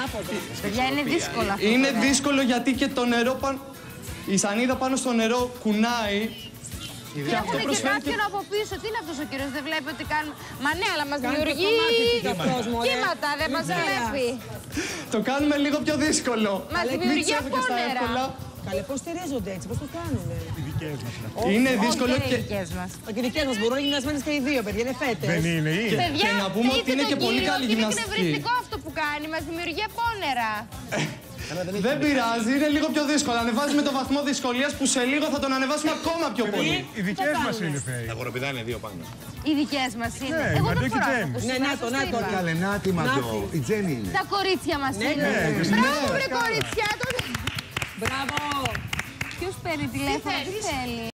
ανάποδα. Παιδιά, είναι δύσκολο αυτό. Είναι τώρα. δύσκολο γιατί και το νερό πάνω. Η σανίδα πάνω στο νερό κουνάει. Και αυτό έχουμε και προσφέρει κάποιον από πίσω. Τι είναι αυτός ο κύριος, δεν βλέπει ότι κάνουμε. Μα ναι, αλλά μας Κάνει το δημιουργεί. κομμάτι του κι αυτός, μωρέ. Κύματα, δεν μας Βέβαια. βλέπει. Το κάνουμε λίγο πιο δύσκολο. Μας Μην δημιουργεί ξέρω και στα απόνερα. εύκολα. Καλέ, πώς στηρίζονται έτσι, πώς το κάνουνε. Είναι δύσκολο Όχι, και, οι δικές μας. Και οι δικές μας μπορούν να είναι γυμνασμένες και οι δύο, παιδιά, είναι φέτες. Δεν είναι, είναι. Παιδιά, και να πούμε δείτε ότι είναι τον και πολύ κύριο, καλή Είναι γυμναστική. εκνευριστικό αυτό που κάνει, μας δημιουργεί απόνερα. δεν πειράζει, είναι λίγο πιο δύσκολο. Ανεβάζουμε το βαθμό δυσκολίας που σε λίγο θα τον ανεβάσουμε ακόμα πιο πολύ. Οι δικέ μας είναι φέοι. Τα γοροπηδά είναι δύο πάνω. Οι δικέ μας είναι. Ναι, Εγώ Μαντέ δεν και φοράω Τζέννη. αυτό. Ναι, να το, να το. Καλέ, να τη μαντώ. Νάτι. Η Τζέννη είναι. Τα κορίτσια μας είναι. ναι, Μπράβο, βρε κορίτσια. τότε- Μπράβο. Ποιος παίρνει τηλέφωνο, τι θέλει;